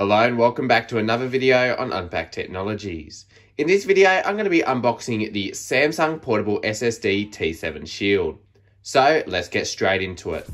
Hello and welcome back to another video on Unpacked Technologies. In this video, I'm going to be unboxing the Samsung Portable SSD T7 Shield. So let's get straight into it.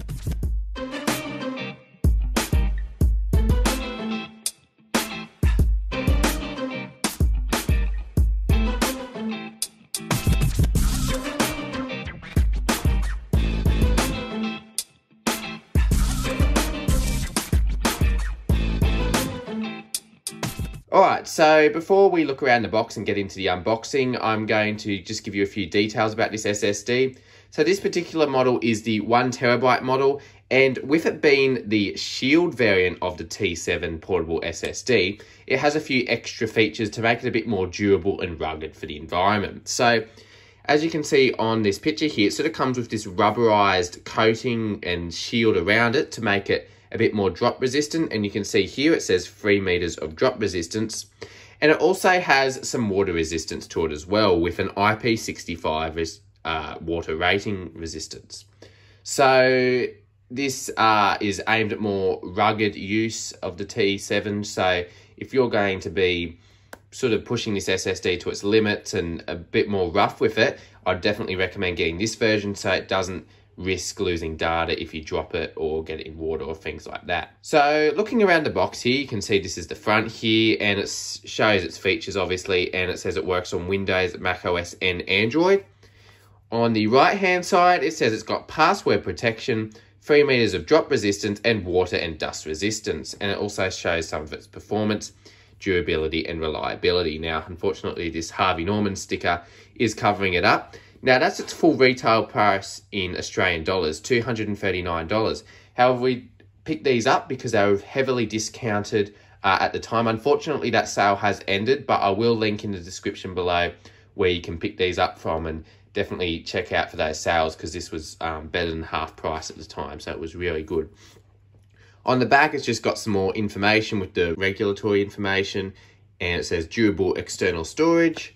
So before we look around the box and get into the unboxing, I'm going to just give you a few details about this SSD. So this particular model is the one terabyte model, and with it being the Shield variant of the T7 portable SSD, it has a few extra features to make it a bit more durable and rugged for the environment. So as you can see on this picture here, it sort of comes with this rubberized coating and shield around it to make it a bit more drop resistant. And you can see here it says 3 meters of drop resistance. And it also has some water resistance to it as well with an IP65 uh, water rating resistance. So this uh, is aimed at more rugged use of the T7. So if you're going to be sort of pushing this SSD to its limits and a bit more rough with it, I'd definitely recommend getting this version so it doesn't risk losing data if you drop it or get it in water or things like that. So looking around the box here, you can see this is the front here and it shows its features obviously and it says it works on Windows, Mac OS and Android. On the right hand side, it says it's got password protection, 3 meters of drop resistance and water and dust resistance. And it also shows some of its performance, durability and reliability. Now, unfortunately, this Harvey Norman sticker is covering it up. Now, that's its full retail price in Australian dollars, $239. However, we picked these up because they were heavily discounted uh, at the time. Unfortunately, that sale has ended, but I will link in the description below where you can pick these up from and definitely check out for those sales because this was um, better than half price at the time, so it was really good. On the back, it's just got some more information with the regulatory information, and it says durable external storage,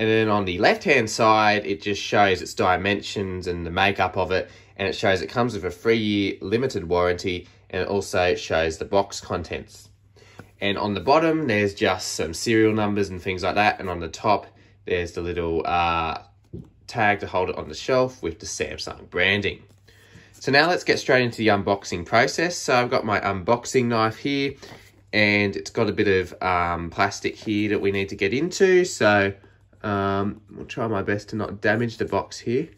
and then on the left-hand side, it just shows its dimensions and the makeup of it. And it shows it comes with a three-year limited warranty. And it also shows the box contents. And on the bottom, there's just some serial numbers and things like that. And on the top, there's the little uh, tag to hold it on the shelf with the Samsung branding. So now let's get straight into the unboxing process. So I've got my unboxing knife here and it's got a bit of um, plastic here that we need to get into. So um, I'll try my best to not damage the box here,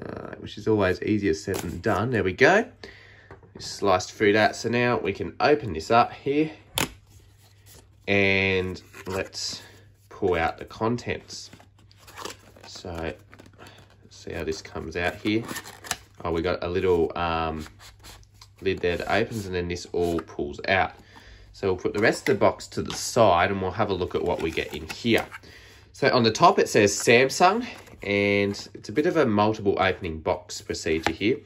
uh, which is always easier said than done. There we go. Just sliced through that. So now we can open this up here and let's pull out the contents. So let's see how this comes out here. Oh, we got a little um, lid there that opens and then this all pulls out. So we'll put the rest of the box to the side and we'll have a look at what we get in here. So on the top it says Samsung and it's a bit of a multiple opening box procedure here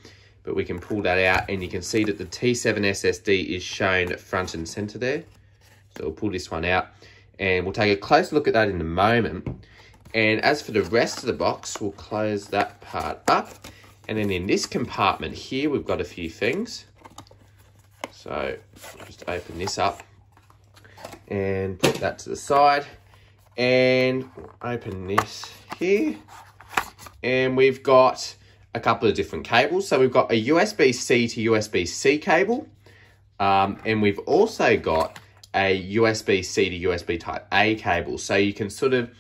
but we can pull that out and you can see that the T7 SSD is shown front and center there. So we'll pull this one out and we'll take a close look at that in a moment. And as for the rest of the box, we'll close that part up. And then in this compartment here, we've got a few things. So just open this up and put that to the side and open this here. And we've got a couple of different cables. So we've got a USB-C to USB-C cable. Um, and we've also got a USB-C to USB type A cable. So you can sort of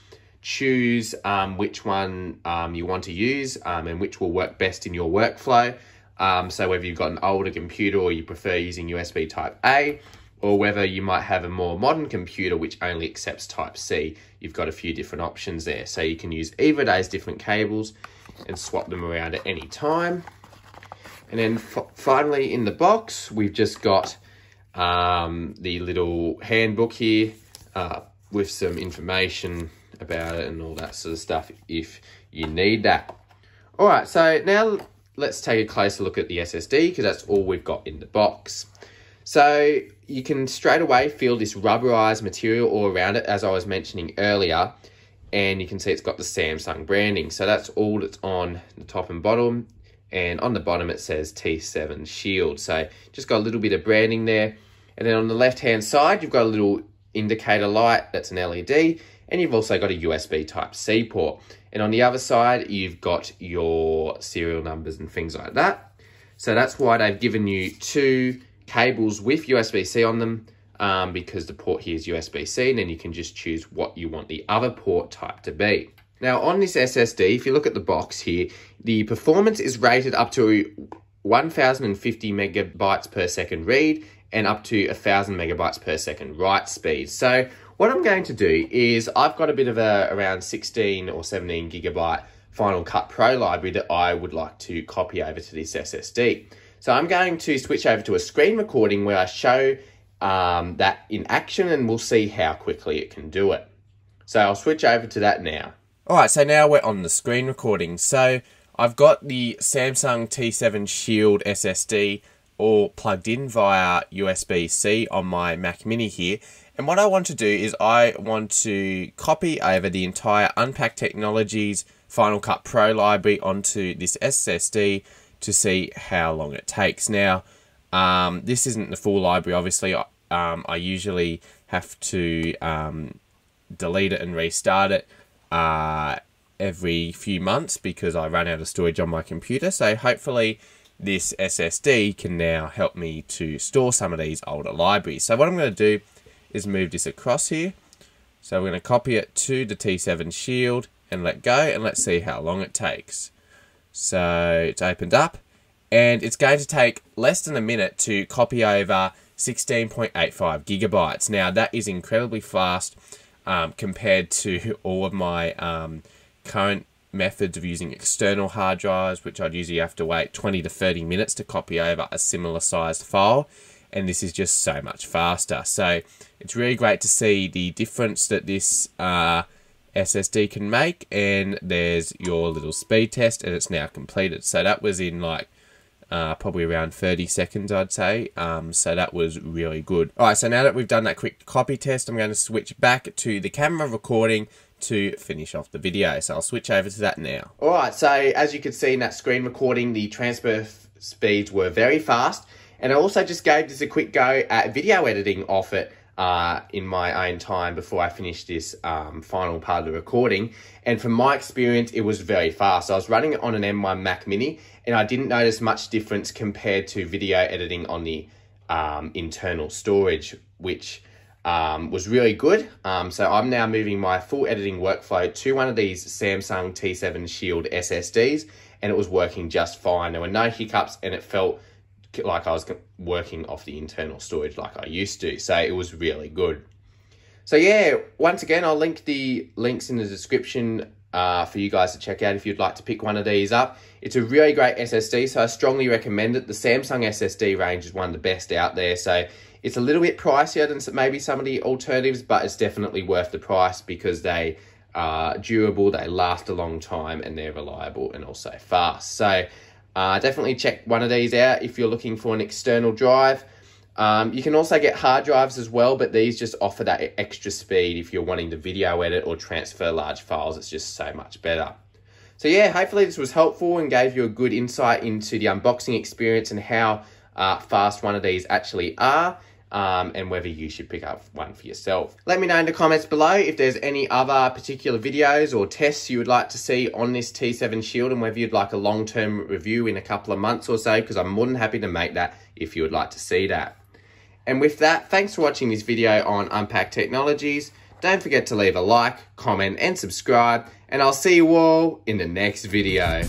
choose um, which one um, you want to use um, and which will work best in your workflow. Um, so whether you've got an older computer or you prefer using USB type A or whether you might have a more modern computer which only accepts Type-C. You've got a few different options there. So you can use either of those different cables and swap them around at any time. And then finally in the box, we've just got um, the little handbook here uh, with some information about it and all that sort of stuff if you need that. All right, so now let's take a closer look at the SSD because that's all we've got in the box. So you can straight away feel this rubberized material all around it, as I was mentioning earlier. And you can see it's got the Samsung branding. So that's all that's on the top and bottom. And on the bottom it says T7 Shield. So just got a little bit of branding there. And then on the left-hand side, you've got a little indicator light that's an LED, and you've also got a USB Type-C port. And on the other side, you've got your serial numbers and things like that. So that's why they've given you two cables with USB-C on them um, because the port here is USB-C and then you can just choose what you want the other port type to be. Now on this SSD, if you look at the box here, the performance is rated up to 1050 megabytes per second read and up to 1000 megabytes per second write speed. So what I'm going to do is I've got a bit of a around 16 or 17 gigabyte Final Cut Pro library that I would like to copy over to this SSD. So I'm going to switch over to a screen recording where I show um, that in action and we'll see how quickly it can do it. So I'll switch over to that now. Alright, so now we're on the screen recording. So I've got the Samsung T7 Shield SSD all plugged in via USB-C on my Mac Mini here. And what I want to do is I want to copy over the entire Unpacked Technologies Final Cut Pro library onto this SSD to see how long it takes. Now, um, this isn't the full library, obviously. Um, I usually have to um, delete it and restart it uh, every few months because I run out of storage on my computer. So hopefully this SSD can now help me to store some of these older libraries. So what I'm going to do is move this across here. So we're going to copy it to the T7 Shield and let go and let's see how long it takes. So it's opened up and it's going to take less than a minute to copy over 16.85 gigabytes. Now that is incredibly fast um, compared to all of my um, current methods of using external hard drives, which I'd usually have to wait 20 to 30 minutes to copy over a similar sized file. And this is just so much faster. So it's really great to see the difference that this uh, SSD can make. And there's your little speed test, and it's now completed. So that was in like uh, probably around 30 seconds, I'd say. Um, so that was really good. All right, so now that we've done that quick copy test, I'm going to switch back to the camera recording to finish off the video. So I'll switch over to that now. All right, so as you can see in that screen recording, the transfer speeds were very fast. And I also just gave this a quick go at video editing off it uh, in my own time before I finished this um, final part of the recording. And from my experience, it was very fast. I was running it on an M1 Mac Mini and I didn't notice much difference compared to video editing on the um, internal storage, which um, was really good. Um, so I'm now moving my full editing workflow to one of these Samsung T7 Shield SSDs, and it was working just fine. There were no hiccups, and it felt like I was working off the internal storage like I used to. So it was really good. So yeah, once again, I'll link the links in the description uh, for you guys to check out if you'd like to pick one of these up. It's a really great SSD, so I strongly recommend it. The Samsung SSD range is one of the best out there, so it's a little bit pricier than maybe some of the alternatives, but it's definitely worth the price because they are durable, they last a long time, and they're reliable and also fast. So uh, definitely check one of these out if you're looking for an external drive. Um, you can also get hard drives as well, but these just offer that extra speed if you're wanting to video edit or transfer large files. It's just so much better. So yeah, hopefully this was helpful and gave you a good insight into the unboxing experience and how uh, fast one of these actually are um, and whether you should pick up one for yourself. Let me know in the comments below if there's any other particular videos or tests you would like to see on this T7 Shield and whether you'd like a long-term review in a couple of months or so because I'm more than happy to make that if you would like to see that. And with that, thanks for watching this video on Unpacked Technologies. Don't forget to leave a like, comment and subscribe and I'll see you all in the next video.